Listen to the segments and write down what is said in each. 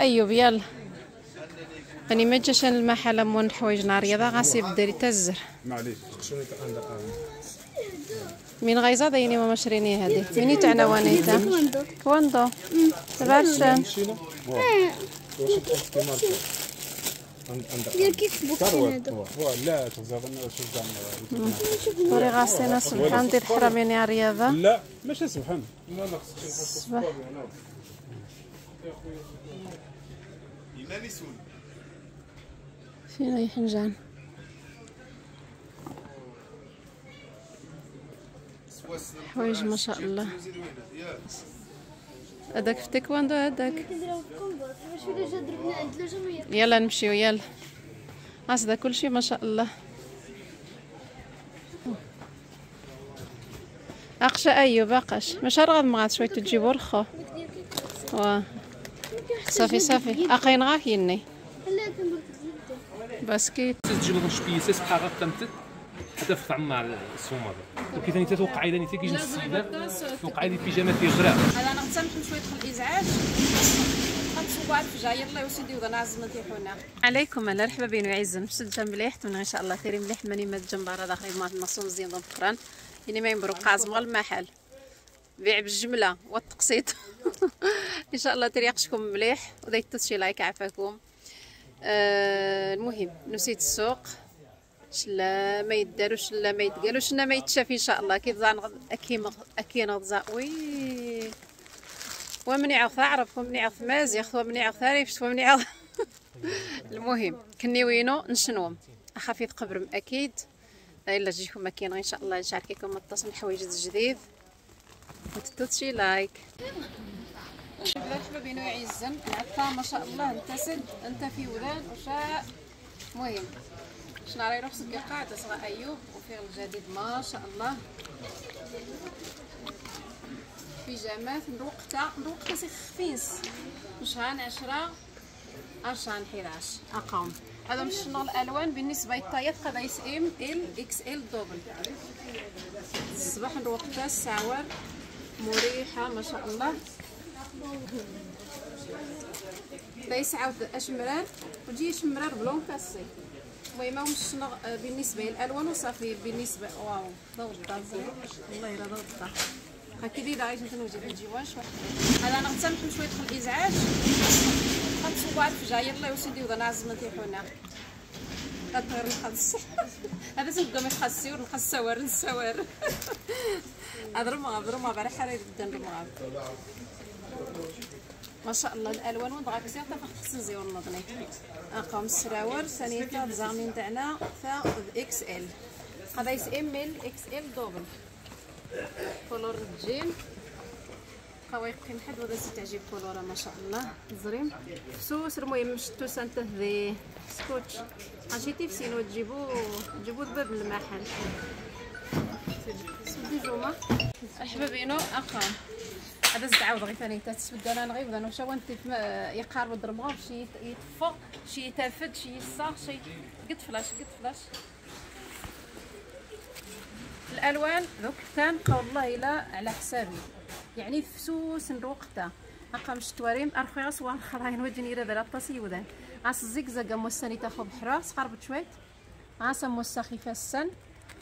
ايوب يلا. راني ما جاش أنا المحل مون حوايج نهار رياضه غاسي بداري تا الزر معليش. من غايزه دايني ماما شريني هذه مني تاعنا وانيتا كواندو تبارشان شنو واش تحس كيما عندك ديال كيف بوكسين هذا هو لا تزاد شوف زعما. وري غاسينا سبحان دير حراميني الرياضه لا ماشي سبحان. لا لا فين رايح نجان حوايج ما شاء الله. هذاك في تايكواندو هذاك. يلا نمشيو يلا. هذا كلشي ما شاء الله. أقشى أيوب باقاش مش رغد مغات شوية تجيبو رخو واه صافي صافي. اقين يني زبده باسكيت تجيب لهم شبيسه سبحان الله تمتت حتى في طعم مع السومه وكي ثاني تتوقع اذا تيجي السيدة توقع لي بيجامه في غراء أنا نسامح شوية دخل الإزعاج. عليكم أنا مرحبا بين ويعزم شد مليح تمنى إن شاء الله تيري مليح ماني مات جنبارة داخل ما نصوم مزيان ضم فقران يعني ما ينبرو قازم غير المحل بيع بالجملة والتقسيط. إن شاء الله تري يقشكم مليح ودايت شي لايك عافاكم آه المهم نسيت السوق. شلا ما يدار وشلا ما يتقال وشلا ما يتشاف إن شاء الله. كي ظان اكيم اكين غزا وي. ومني عاوث أعرف ومني عاوث مازيخ ومني عاوث عرفت ومني عاوث المهم كني وينو؟ نشنوم اخافيت قبرم أكيد. إلا جيكم مكينه إن شاء الله نشارككم التصل الحوايج الجديد وتتوتشي لايك مرحبا بينو يعزم عطا ما شاء الله انت سد انت في ولان وشاء مهم شنو راهي روح سكي قاعدة صغا أيوب وفي الجديد ما شاء الله بيجامات نروقتا نروقتا سي خفيس شهان عشرة عشان حراش أقام هذا مش شنو الألوان بالنسبة للطايات قدايس ام ال إكس ال دوبل الصباح نروقتا السعوار مريحة ما شاء الله. دايس عاود أشمرار وتجي شمرار بلون كاسي المهم هو بالنسبة للألوان وصافي بالنسبة واو ضغطه والله يرى ضغطه هكا دي دايج نتنو جيب الجوان شوية هذا أنا نسامح شوية دخل الإزعاج. على الفجا يلا وسيدي وذا نعز من تيحونا غير نخلص هذا سنبدا ما يخسي ونخس السوار السوار هذا رمغاب رمغاب على حرير جدا رمغاب ما شاء الله الألوان وين دغاك سير تفخ زيون نضني اقام السراور ثانية الزامين تاعنا. تا إكس إل. هذا يس إم إل إكس إل دوبل. كولور الجين قوايق كيم حد سي تعجب كولورا ما شاء الله. زريم. فسوس المهم شتو سانته ذي سكوتش. عشيتي في سينو تجيبو تجيبو من المحل. سودي جوما. مرحبا بينو اقام هذا زد عاود غير ثاني. تسبد أنا غير أنا شو انت يقارب الدرمغه شي يتفق شي يتافد شي يصاغ شي قد فلاش قد فلاش. الألوان ذوك تنقى والله لا على حسابي. يعني فسوس نروقتا. هاكا مش تواريم ارخي غسوا خراين وجني راه لا طاسي ودان. عاس الزيكزاك موساني تاخذ حرا سقربت شويت عاس موسخي فسن.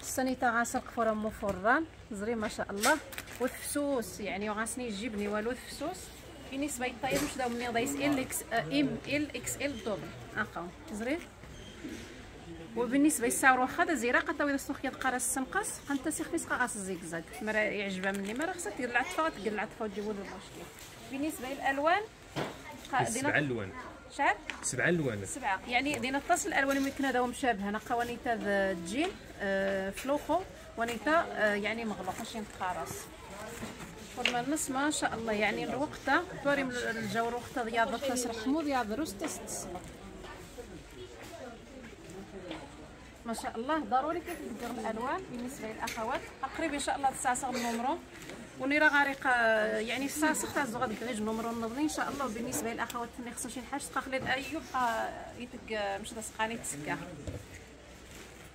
السنيتا غاسر قفورة مفران زري ما شاء الله. وفسوس يعني وغاسني يجيبني والو فسوس بالنسبة للطاير مش داو مني دايس إل إكس إم إل إكس إل دوبل. اقاو زري؟ وبالنسبة دا زيرا قطاوي دا سنوخ يدقى راس السنقص قنت سيخفيس قاس الزيكزاك مرا يعجبها مني. مرا خصها دير العطفه تقل العطفه وتجيبو المشكل. بالنسبة للألوان قا- سبع دينا ألوان. شحال سبع ألوان. سبعة. يعني دينا التصل الألوان يمكن هذا مشابه. نقا ونيتا ذا الجين آه فلوخو ونيتا آه يعني مغلوق ماشي متقارص فورما النص ما شاء الله. يعني الوقت توري من الجو الوقت ضياض تسرح حمود يا دروس تستصلق ما شاء الله ضروري كيف تدير الألوان بالنسبة للأخوات؟ قريب إن شاء الله تسعة النمرو ونرى غارقة يعني ساسخ تاع غادي النمرو النظري. إن شاء الله وبالنسبه للأخوات اللي خصهم شي حاجة تبقى خليل أيوب بقى يتك مش تسقاني تسكا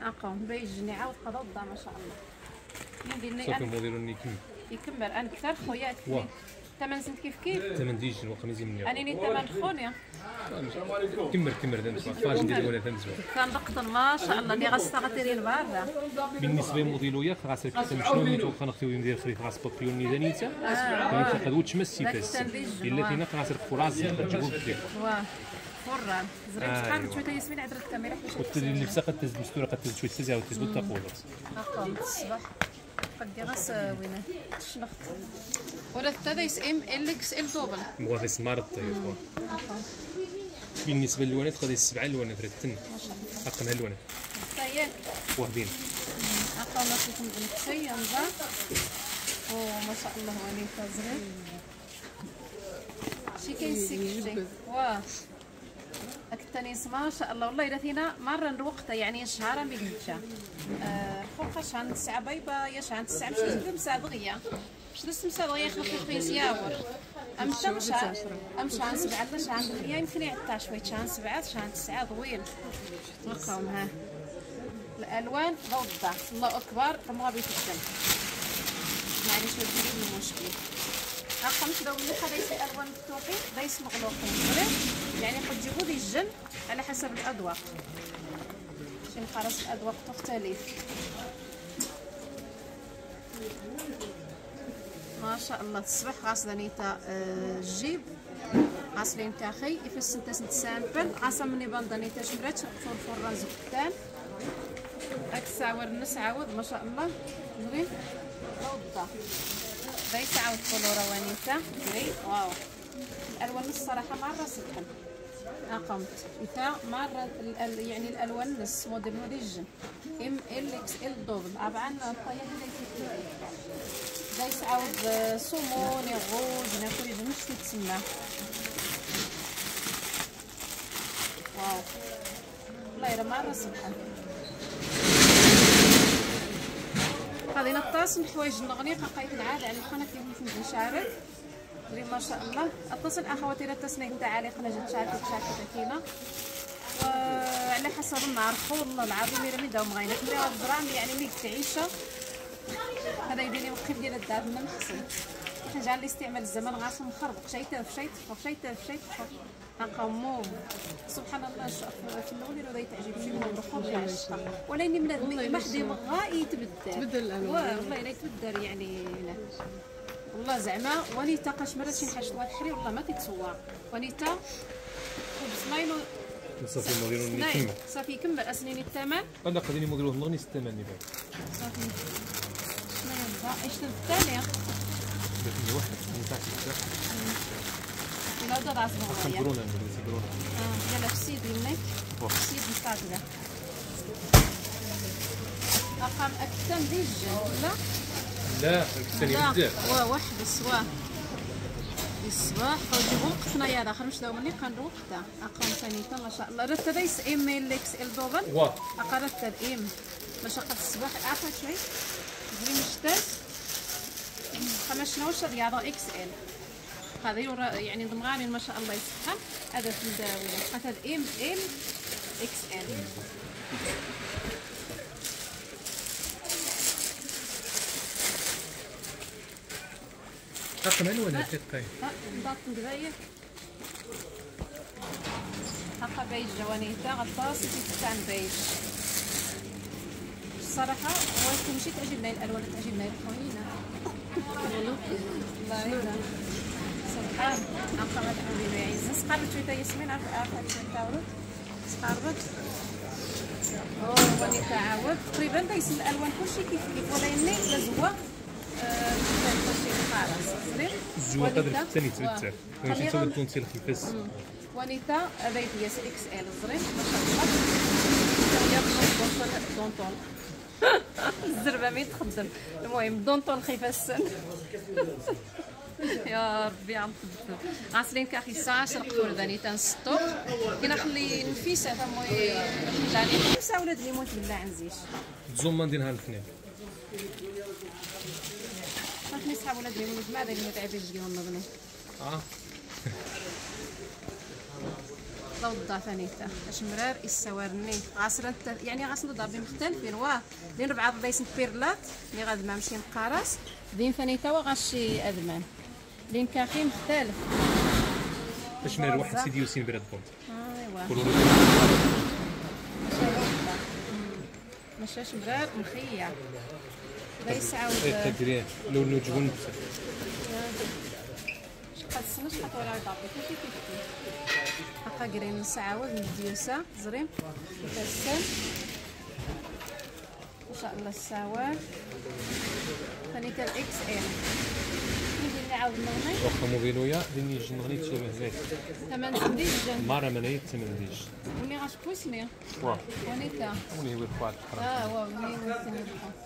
أقوم باي الجنيعه وتقضى الضا ما شاء الله. ندير لي صوت أنا الموديل نيكم يكمل أنا كثر خويا واه. ثمن سنت كيف كيف؟ ثمن ديجن وخميزين من أنا ني ثمن خونيا كمر كمر ذا نسمع فاش ندير ولا ذا نسمع كنقدر ما شاء الله اللي غاستغترين برا بالنسبة لموديلو ياك غاسر كتم شنو ميتو خنختيو ندير خريف غاس بابيون نيدانيتا يعني تاخذ وتشمس سيفاس إلا. فينا غاسر فراس تجيبو واه فران زريت أيوة. قالت شوية ياسمين عذرت الكاميرا. حيت قلت لي اللبسه قد تهز مستوره قد تهز شوية تزيد تزبط تقولت قمت الصباح قد غاس وين شنخت ولا إل إكس إل دوبل. بغا في بالنسبة للوانات غادي السبعة الوانات راه التن. اقمها الوانات طيب. وما شاء الله واني تزري شي كيسيك واه التنيس ما شاء الله. والله إذا فينا مرة نوقتها يعني شهر هجا آه فوق شهر تسعة بيبا يا شهر تسعة مش لازم تسعة دغيا. مش لازم تسعة دغيا خفيف خيس ياور أمشى مشى أمشى عن سبعة لا شهر دغيا يمكن يعطى شوية. شهر سبعة شهر تسعة طويل. وقاوم ها. الألوان؟ ضوضة الله أكبر. فما بيت الدم معليش وديري لي المشكل رقم لو ملي خديت الالوان مفتوحين ليس مغلوقين يعني قد تجيبوا لي الجن على حسب الأذواق. شي خلاص؟ الأذواق تختلف. ما شاء الله. تصبح غاسلة نيتا آه، الجيب غاسلين تاخي يفس سنت سامبل. غاسه مني باندا نيتا شمرات شقفور فران زبتان هاك الساعة النص عاود. ما شاء الله. زوين وضع بيت عاود فلورا وانيتا. زوين واو. الألوان نص صراحة مرة سبحان أقمت. إتا مرة يعني الألوان نص موديل موديل ام ال إكس إل دوبل. طبعا الطيب اللي بيت عاود آه، سومون غوز ناكل مش تتسمى واو. والله يرى مرة سبحان هذه نطاس من حوايج النغنيق لقيت العادة على القناة كيف نشارك. اللي ما شاء الله. اتصل أخواتي لا تسنيك تعاليق نجد شارك شارك كينا وعلى حسب نعرفوا والله العظيم إلا مي داوم غاينك ملي غاد الدراهم يعني ملي تعيشة. هذا يدير لي وقف ديال الدار من محسن حاجة الاستعمال الزمن غاس مخربق شي تاف شي تفخ شي تاف شي تفخ هنقومو سبحان الله في الأول يرو يتعجب شي من الآخر يعني ولكن من ما حد يبغى يتبدل. تبدل الألوان. والله الا يتبدل يعني. لا. والله زعما ونيتا قاش مرات شي حاجة الحري والله ما تتصور ونيتا وبسمايلو صافي موديلو اللي نايم كمل. صافي كمل اسنين الثمن. أنا قادرين موديلو نغني ثمانية بعد. صافي. شنو يبغى إيش الثانية؟ لكن واحد راس بغايا كرونا نديرو كرونا آه يلا في سيد مستعجله رقم أكثر ديال لا لا الثاني لا بزاف. واه واحد الصباح الصباح وجيبوا وقتنا يا داخل مش داو مني كان وقتها اقام ثاني ما شاء الله. رت دايس ام ال إكس إل دوبل. واه اقرت الام مشقة الصباح اخر شوي. زين مشتاز خمس شنوش رياضة إكس ال هذا يورا يعني ضمغاني ما شاء الله يسحب. هذا في الداوية هذا ام ال إكس ال ندبايا هاكا بيج جوانيتا غطاس تاع بيج الصراحة هو تمشي تعجبنا الألوان تعجبنا الخوينة الله يهدى سبحان ما تعملي ما يعز سقربت شوية ياسمين عارف عارفة شوية تاورد سقربت هو اللي تعاود تقريبا دايس الألوان كلشي كيف كيف ولا يني لا زوا آه، كلشي خلاص زرير الزوا قادر ونيتا. الثاني تبتع واه. ماشي خليها تقدر تكون تيل خفاس ونيتا هذاك هي سي إكس إل زرين. ما شاء الله. دونطون الزربة مين تخدم المهم دونطون خيفه السن. يا ربي عم تبدل عسلين كاخي الساعة 10 قطور داني تنسطو كنا خلي نفيسة تموي داني خمسة ولاد اللي يموت بالله عنزيش الزوم نديرها الاثنين خاف نسحب ولاد يموت ما داني متعبين اليوم نبني آه لو الضعف نيتا اش مرار السوارني. عصرت يعني غاس ضربي مختلفين واه دين ربعة بلايص بيرلات. اللي غاد ما مشي مقارس دين فنيتا وغاشي ادمان لين كاخي مختلف باش ما واحد سيدي يوسين براد بونت. إيوا. كلوا مشاش مرار مخيع. ليس عاود تدري لو نجبون شقد السنة شقد ولا يضعطي كيف كيف هكا قرين نسعاود نديوسا زريم كتسن إن شاء الله الساوال ثاني تاع إكس واخا موبيلويا ديني يجي نغني تشابه زيت ثمن جن مارا منايت تمن ديج وني غاش بوسني واه ونيتا وني هو الخوات آه واو منين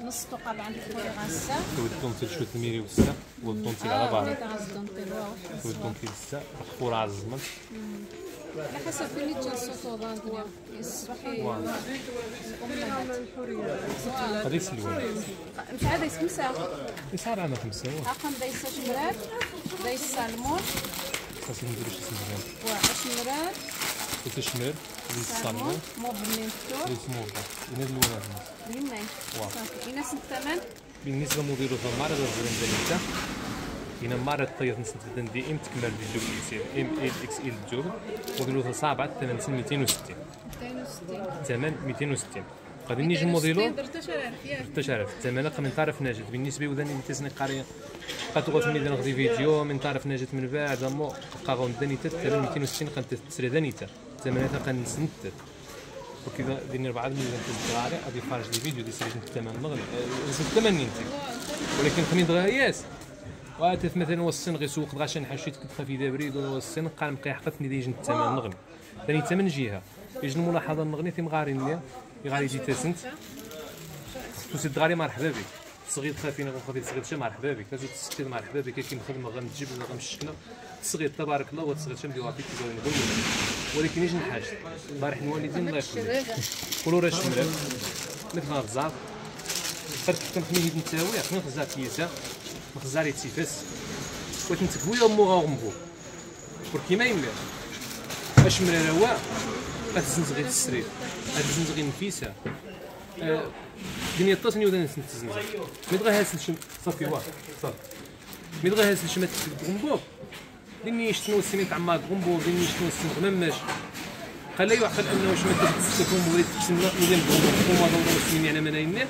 نص طقال عندك خويا غاسه ودون شوية الميري والسا ودون تيل على بعض ونيتا غاز دونتيل واو ودون تيل السا خور عزمن على حسب فين اللي تجلسوا دنيا يصبحي. واو. هذه سلوان مش عاد يسمى ساعة يصار عنا خمسة واه رقم دايس شمرات دايس سالمون. خاص نديرو شي سمجان وشمرات كنت شمر ديال الصالمون سالمون. موفمنتو ديال سموكا هنا يمين واو. صافي إناس الثمن. بالنسبة لمدير المارة غير زرين هنا مارة طيب نسنت دي ام تكمل بالجوب إكس ال ام ال إكس ال الجوب موديلو صعبة ثمن 260 260 ثمن 260 غادي نيجي ياك تشارف زمان من طرف ناجد. بالنسبة وذاني تزني قاري قد ميدان غادي فيديو من طرف ناجد من بعد. مو قاغون داني تتر 260 قد تسري دانيتا زمان تا قن سنت وكذا ديني اربعه مليون تزغاري غادي خارج لي فيديو دي سريت الثمن مغرب. 80 انت ولكن خمي دغيا واتف مثلا وصن غي سوق غاشا نحشيت كتخا في دابريد وصن قال مقي حقتني ديجن الثمن نغم ثاني ثمن جهة. يجن ملاحظه نغني في مغارين ليا يغاري يجي تسنت توسي الدغاري مرحبا بك. صغير خافين غنخافي صغير شي مرحبا بك. لازم تسكت مرحبا بك. كاين خدمه غنجيب ولا غنشكنا صغير تبارك الله وتصغير شي نديروها فيك تقول نقول ولكن يجي نحاج البارح الوالدين الله يخليك قولوا راه شمرك مثل ما غزار. فرق كنخمي يد نتاوي خمي غزار تيسا غزار يتسيفاس وتنتكبو يا مو غنبو بركي ما يملاش أش من هو؟ هاد الزنزغي السرير هاد الزنزغي نفيسة. آه، دنيا الطاسني ودا نسنت الزنزغ مي دغا هاسل شم صافي واه صافي. مي دغا هاسل شمات غنبو دني يشتنو السمين تاع ما غنبو دني يشتنو السمين مماش قال لا يعقل أنه وليت تسمى مليون غنبو وما دور السمين يعني ما نايمني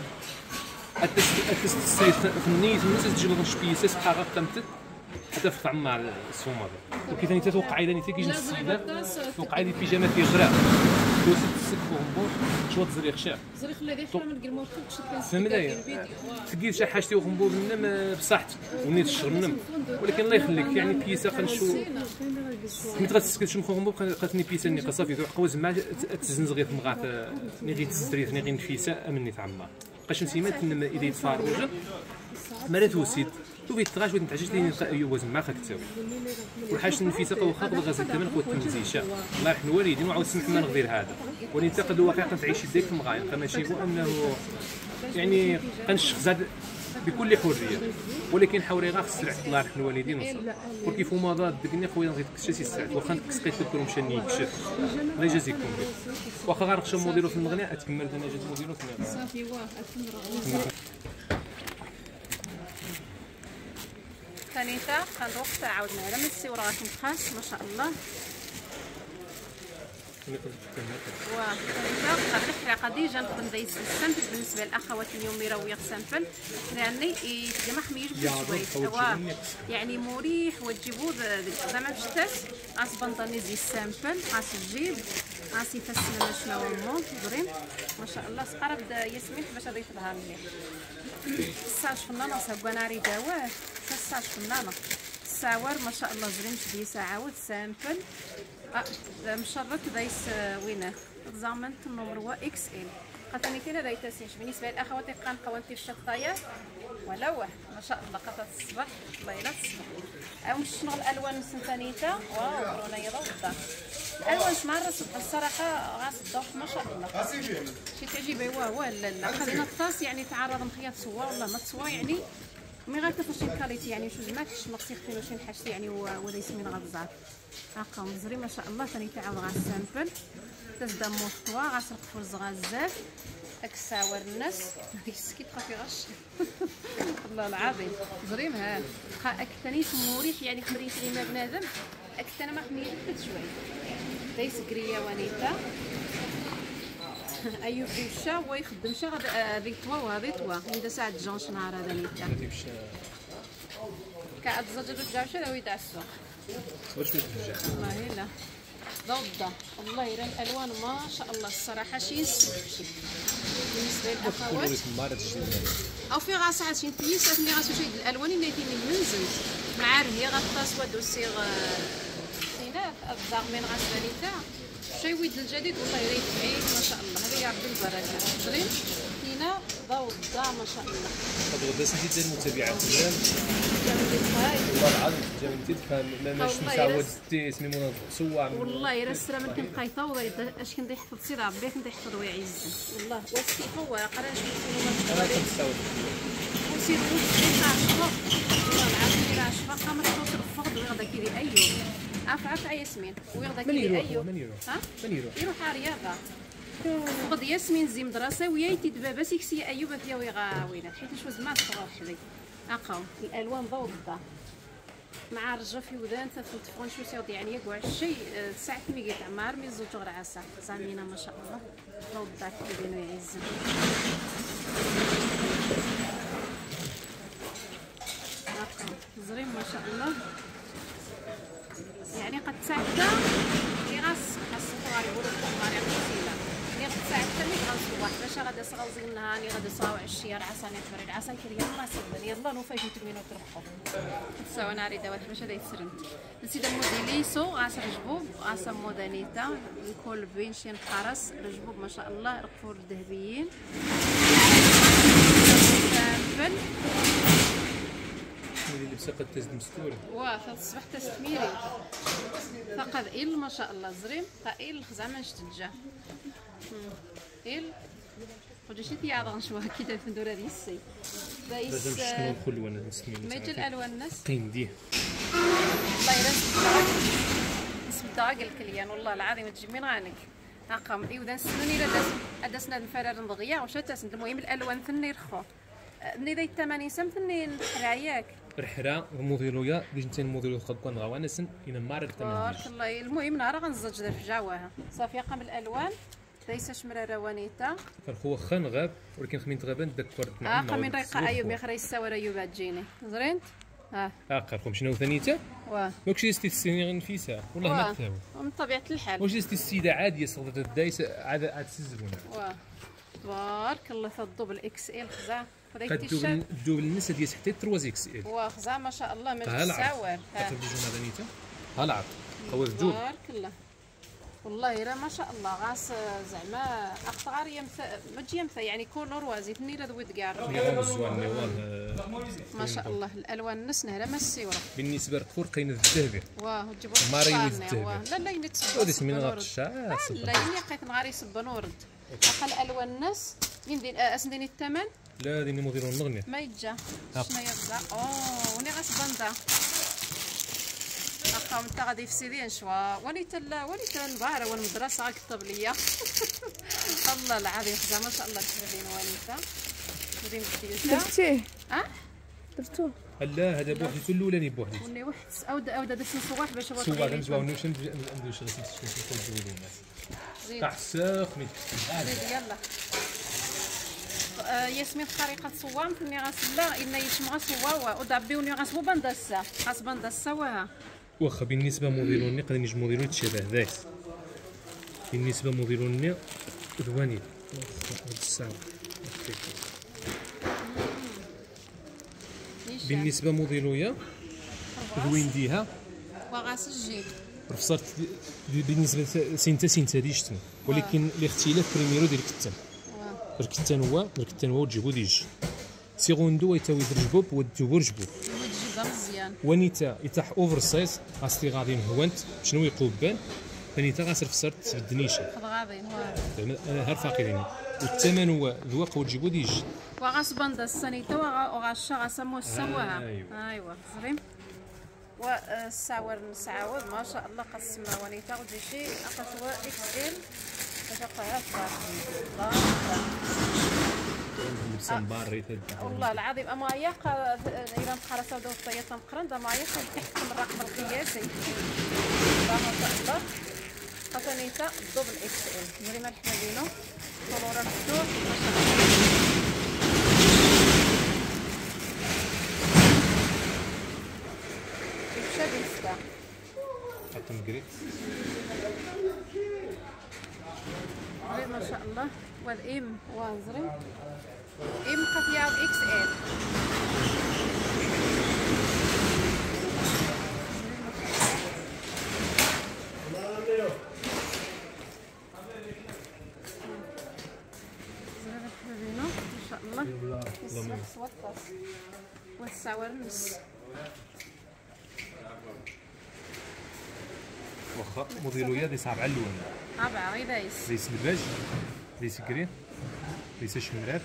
التست فنيت الناس تجي لغن شبيسه سبحا غقمت حتى في طعم مع الصومال وكي ثاني تتوقع اذا نيتي كيجي السيده توقع لي بيجامه في غراء توسد السك وغنبور شو تزريق شاع زري خلي هذه حنا من قلمو فهمت يا تلقيت شي حاجتي وغنبور نم بصحت ونيت الشغل نم ولكن الله يخليك يعني بيسه خنشو كنت غتسكت شي مخو قاتني بيسه ني صافي قوز مع تزنزغي في مغات ني غي تزريت ني غي نفيسه امني تعمى قاش نسيمات نم إذا يتفارغ مرات وسيد تو تغاش وين تعجبت لي يوز ما خاك تساوي والحاجة النفيسه قو خاطر غازل الثمن قوة التمزيشه الله يرحم الوالدين وعاود سمح لنا نغير هذا. ولكن تقد واقعا تعيش يديك في مغاير ماشي هو أنه يعني قنش زاد بكل حرية. ولكن حوري غا خسرع الله يرحم الوالدين وصل. وكيف هما ضاد دقني خويا نغير تكشف السعد واخا نكسقيت لكم مشى يكشف الله يجازيكم بخير واخا غير خشم مديرو في المغنى اتكمل أنا جات مديرو في المغنى صافي واه التمر ثانيتا وقت عاودنا على من غادي نتخاس ما شاء الله. وثانيتا قبل الحلقة ديجا نقدم دايس السمبل بالنسبة للأخوات اليوم يروي سامبل يعني يتجمع حميج واه يعني مريح وتجيبو زعما في الشتات غاس بنطاني زي السامبل غاس تجيب غاس يفسنا شنو هو زرين ما شاء الله سقرب ياسمين باش غادي يفضها مليح الساج فنانة صبنا ريداواه الساج فنانة الساور ما شاء الله زرين شدي ساعة سامبل آه مشرك دايس وينه زامنت النمر هو إكس إل. قطني كده دايت تسيش بالنسبة للأخوات قان قوانتي الشطاية ولا واحد ما شاء الله قطعة الصباح. ليلة الصباح. أو شنو الألوان سنتانيتا؟ واو رونا يضغط الألوان شمارة الصراحة غاس الضوء ما شاء الله. شي تعجبي واه لا لا. خلينا الطاس يعني تعرض مخيات تصوى ولا ما تصوى يعني. مي غير كيفاش الكاليتي يعني شو زعما كاش نقصي خفينا شي حاجتي يعني ولا يسمين غزار هاكا مزري ما شاء الله ثاني تعاود غا سامبل. تزدا موطوا غا سرقفو الزغازات داك الساور الناس. يسكت خافي غش. والله العظيم. زريم ها خا اكتني مريح يعني خريت لي ما بنادم أنا ما خميت حتى شوي. دايس كريا ونيتا ايوب بيشا هو يخدم شا غاد هذيك توا وهذه توا. عند ساعة جونش نهار هذا باش كاع الزجاج الجاوشة لو يدع السوق. ترجع والله لا ضوضة. والله إلا الألوان ما شاء الله الصراحة شي تما راه تجي أو في غا ساعات شي نتيس ملي غاسو شي الألوان اللي تيني المنزل مع رهي غطاس ودو الصيغ سينات الدار من غاسالي تاع شي ويد الجديد والله يريد بعيد ما شاء الله. هذا يا ربي البركه زرين كاينة ضوء الدار ما شاء الله. قد غدا سنتي ديال المتابعات هاي والله العظيم جا انت تفهم ما مسعود يرس- ستي سمي منى سوا والله يا السلام من كنت قايطه وضا اش كنت يحفظ سير ربي كنت يحفظ ويعز والله واسكي هو قرا شنو كنت مسعود وسير وسير عشرة والله العظيم إلا عشرة قامت توصل فقد ويغدا كيدي أيوب عارف عارف ياسمين. من كيدي يروح هو؟ أيوب من يروح. ها؟ من يروح. يروح فقد ياسمين زي مدرسة ويا يتي دبابة سيكسي أيوب فيها ويغا وينات. حيت واش ما تروح لي أقاو. الألوان ضوء الضا مع رجا في ودان تفوت فرونشو سيوط يعني يقع الشيء ساعة ميقيت عمار مي زوج غير عسى زعمينا ما شاء الله. ضوء الضا كيدينو يعزم زرين ما شاء الله. يعني قد غاس خاص غادي يقولوا غادي غسيله اللي قد تعدى اللي غنصبح باش غادا صغلزي النهار اللي غادا صاوع الشيار عساني تبرد عسى كي يلا سبن يلا نو فايت تمينو تربحو. تساوى ناري دوات باش هذا يتسرن. نسيت موديليسو غاس رجبوب غاس مودانيتا الكل بين شين حرس رجبوب ما شاء الله رقفور ذهبيين فل اللي لبسه قد تزد مستوره واه تصبح تستميري فقد إل ما شاء الله زريم قائل زعما نشتجا إل وجا شي تيعض غنشوها كي تفندور هذه السي بايس شنو نقول وأنا نسمي ما يجي الالوان الناس قيم ديه والله الا نسب داق الكليان والله العظيم تجي من غانك. أقام. ايودا نسنوني لا داس أدسنا الفرار نضغيا وشا تاسن المهم الألوان ثني رخو. ني ذي 80 سم ثني نحراياك رحرة وموديلويا ديج نتين موديلو خدقان غوانا سن إنا مارك تمام بارك الله المهم نهار غنزج في جواها صافي قام الألوان. ليس شمرة روانيتا. فالخو خان غاب ولكن خمين تغابان دكورت آه قامين ريقا ايوب خري السوار ايوب تجيني زرينت؟ آه. اقر خم شنو ثانيتا واه. ماكش يستي السيني نفيسة؟ والله ما تهاوي من طبيعة الحال. واش يستي السيدة عادية صغرت الدايس عاد عاد تسزبونا واه. تبارك الله فالدوبل إكس إل خزا. التيشيرت. دوبل الناس هادي حتى 3 إكس إل. واه خزا ما شاء الله ما تساور ها. بيجونا ثانيتا ها العرض هو الجوب تبارك الله. والله راه ما شاء الله غاس زعما اختار يمث ما تجي يمث يعني كولور وازي ثني راه ذويت كاع نيوان ما شاء الله الألوان الناس نهرة ما السيوره بالنسبة للقفور كاين الذهبي واه تجيبوا ماري الصفار ويز نعم، الذهبي. لا لا يني تسبن ودي سمين سبن غاب ورد. الشعاع آه، لا يني لقيت نهاري سبن ورد. أقل الوان الناس يندين آه، اسنديني الثمن لا ديني موديلو النغني ما يتجا. شنو يبدا اوه وني غاس بندا هاكا انت غادي في سيدي نشوا تلا وني تلا نبارة والمدرسة غا كتب ليا الله العظيم خزا ما شاء الله تبين ونيتا ودين بديوتا درتيه آه درتوه لا هذا بوحديتو الاولاني بوحديتو وني واحد أو أو داس نصواح باش هو طريقة غنزواو نوش ندوش غير الناس زيد. تاع الساخ ميت. زيد يلا. آه، ياسمين خريقة صوام كني غاسلا إن يشمع صواوا ودعبيوني غاسبو بندسة غاس بندسة وها. واخا بالنسبة موديلوني قد نجم موديلو يتشابه ذاك بالنسبة موديلوني ذواني واخا هاد الساعة نيشان بالنسبة موديلويا ذوين ديها وغاس الجيب. رفصات بالنسبة سينتا سينتا دي شتم ولكن الاختلاف بريميرو ديال الكتان. الكتان هو الكتان هو تجيبو ديج سيغوندو يتاوي درجبوب وتجيبها مزيان. ونيتا يتاح اوفر سايز غاستي غادي مهونت شنو يقوبان ثانيتا غاسر فصرت خذ غاضين واه. زعما هر فاقدين. والثمن هو ذوق وتجيبو ديج وغاس بندسة نيتا وغا- وغاشا غاسا موسا وها أيوة. ايوا زريم والساور نسعاود ما شاء الله قسمنا ونيتا وجي شي. اقصوا إكس ال مباري تدعم والله العظيم أما ياق إلى مقرا سودا وطيه مقرن ما ياق تحكم الرقم القياسي. ما شاء الله قطنيتا دوبل إكس ال مريم الحمدينو. طولورا مفتوح. ما شاء الله. حتى مقري غير ما شاء الله. والإم. وازري. إم قطيع إكس إل. ما شاء الله. يسرح وطاس والساعة ونص واخا موديلو يا دي صعب على اللون. رابعة غير دايس ليس الباج ليس كريم ليس الشمرات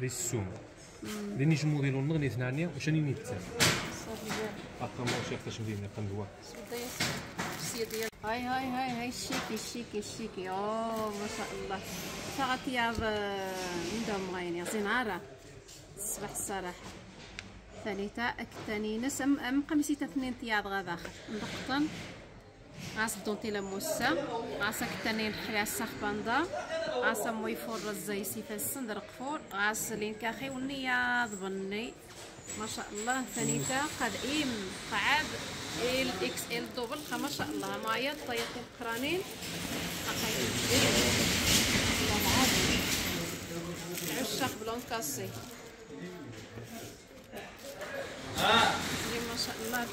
ليس السوم. لاني جو موديلو نغني ثنانية وشاني نيتان صافي جاب أقا ما واش يختش مدينة قندوة هاي هاي هاي هاي الشيكي الشيكي الشيكي أوه ما شاء الله. فقط يا من دم غاين يا زنارة. الصباح الصراحة. ثانيتا اكتاني نس أم ام قميسيتا اثنين تياض غادا آخر. ندقطن غاس الدونتيلا موسا غاس اكتاني نحري الساخ باندا غاس موي فور الزي سيفا السندر قفور غاس لين كاخي والنياض بني. ما شاء الله. ثانيتا قد ام قعد إل إكس إل دوبل ما شاء الله. مايا طيط القرانين. عشاق بلون كاسي ما شاء الله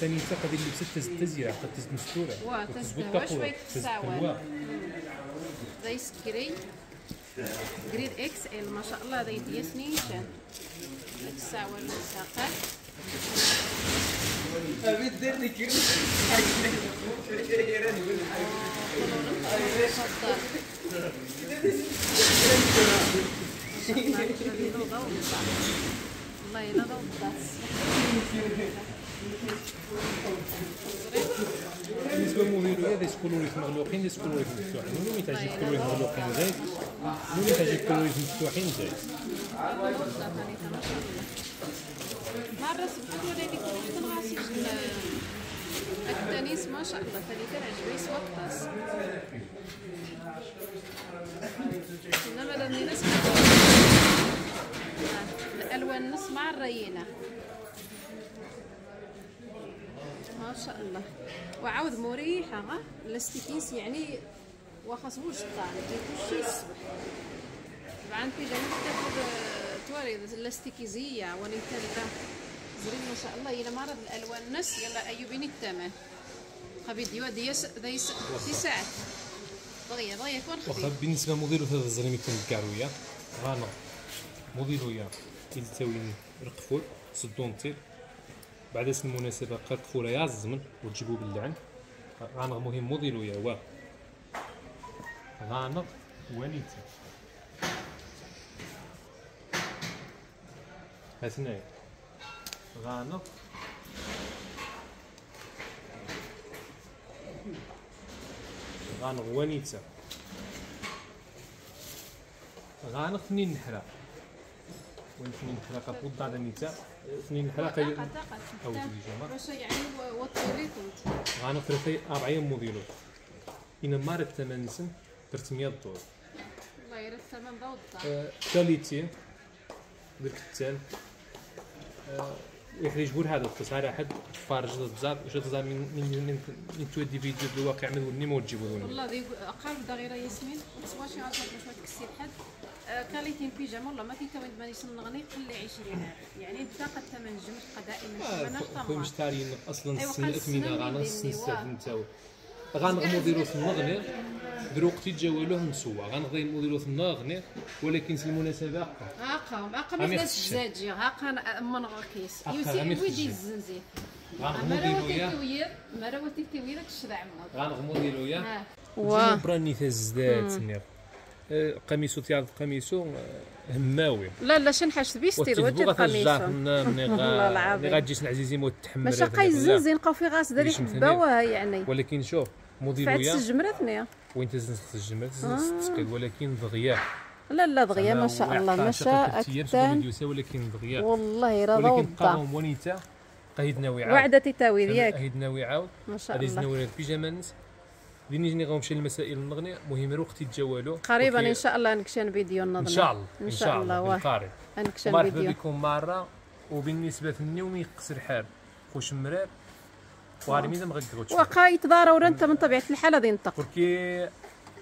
ثاني ثقة ديال اللبسة تزد تزيرة حتى تزد واه، تساوى. دايس كري جريد إكس ال ما شاء الله ياسني شان تساوى المساقات الله يلا ضوضات بالنسبة للموديلو هذا يسكولوريز مغلوقين يسكولوريز مفتوحين منو اللي تعجب كولوريز مغلوقين زايد منو اللي تعجب كولوريز مفتوحين زايد مرة سبحان الله ليك وحدة نغاسي التنيس ما شاء الله ثاني عجبي وقتاس إنما لاني نسمع الألوان نسمع الرينه ما شاء الله. وعاود مريحة ها؟ الاستيكيس يعني واخا سوش طالع كلشي الصبح طبعا في جميع تواري الاستيكيزيه ونيتلا زرين ما شاء الله إلى مرض الألوان. نس يلا ايوبيني التمام خبيديو ديس ديس في ساعات دغيا دغيا كون واخا خبيب بالنسبة لموديلو هذا الزريمي كان الكاروية. غانا موديلو يا يلتوين رقفول صدونتيل بعد اسم المناسبة قرقفولة يا الزمن وتجيبو باللعن. غانا مهم موديلو يا وا غانا ونيتا هاسناي غانا غانا ونيتا غانا ثنين نحرا وين ثنين نحرا قبل ضاد نيتا ثنين نحرا قيل أو تجي جماعة. واش يعني وطريتم غانا ثلاثة أربعين موديلو إن مارت ثمان سن 300 دولار الله يرى الثمن ضوضة كاليتي درك التال يحرج بور هذا التصاري أحد فارج الزاب وش الزاب من من من من تودي فيديو بالواقع من وني ما وتجيبو وني والله ذي قال دغيرة ياسمين وتصواشي عشر باش تكسي حد. كاليتين بيجامة والله ما تيتوين مانيش نغني قلي 20 يعني أنت قد ثمن جمج قدائما ثمن خويا اختمر مشتاري أصلا أيوا، السن قال أثمنة غانا اللي السن غنغمو ديرو في النغني دروقتي تجاولوه مسوا غنغي موديلو في النغني ولكن في المناسبة هاكا هاكا مثل يخشى. الزجاجي هاكا من غاكيس. هاكا يوسي. ويدي الزنزير. غنغمو ديرو يا مرة وتيتوير داك الشرع عمود غنغمو ديرو يا ها. واه براني تزداد سمير. قميصو تيعرض قميصو هماوي لا لا شنحاش بيستير وجه وتبغى تجار القميص ملي والله العظيم. غادي تجيش عزيزي مو تحمل باش بقى يزنزن يلقاو في غاس داري. حباوها يعني ولكن شوف فعت موديلويا الجمره ثانية وين تزنس الجمال آه. تزنس تسقل ولكن دغيا لا لا دغيا ما شاء الله ما شاء اكتان ولكن دغيا والله راه ولكن ضوضه قاهم ونيتا قايد ناوي عاود. وعدة تتاوي ديالك قايد ناوي عاود. ما شاء غادي الله. يزناو البيجاما نس ديني جني غنمشي للمسائل النغنيه مهم الوقت يتجاوالوا قريبا إن شاء الله نكشن فيديو النظمه إن شاء الله إن شاء الله واه. بالقارب نكشن مرحبا فيديو. بكم مرة. وبالنسبة للنوم يقصر حال. خوش مرار مين ما غنقعدش واقا يتضاروا انت من طبيعة الحال غادي ينطق. بركي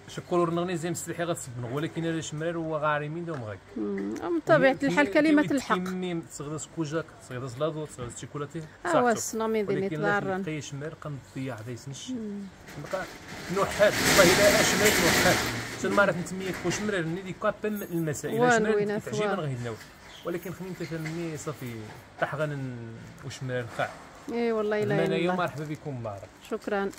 شكور نغني زي مسلحي غتصبن ولكن أنا شمرار هو غاري مين دوم غاك من طبيعة الحال كلمة الحق. كيمي تغدس كوجاك تغدس لادو تغدس شيكولاتي آه الصنامي ديني ولكن يتضارن. كي شمر قنضيع هذا يسنش نبقى نوحد. والله إلا شمرت نوحد. شنو ما عرفت نتميك خوش مرار ني كابن المسائل تعجبني أفواه. غيدناو ولكن خليني تفهمني صافي طاح غن وشمرار القاع إي والله لا الله مرحبا بكم مره شكرا.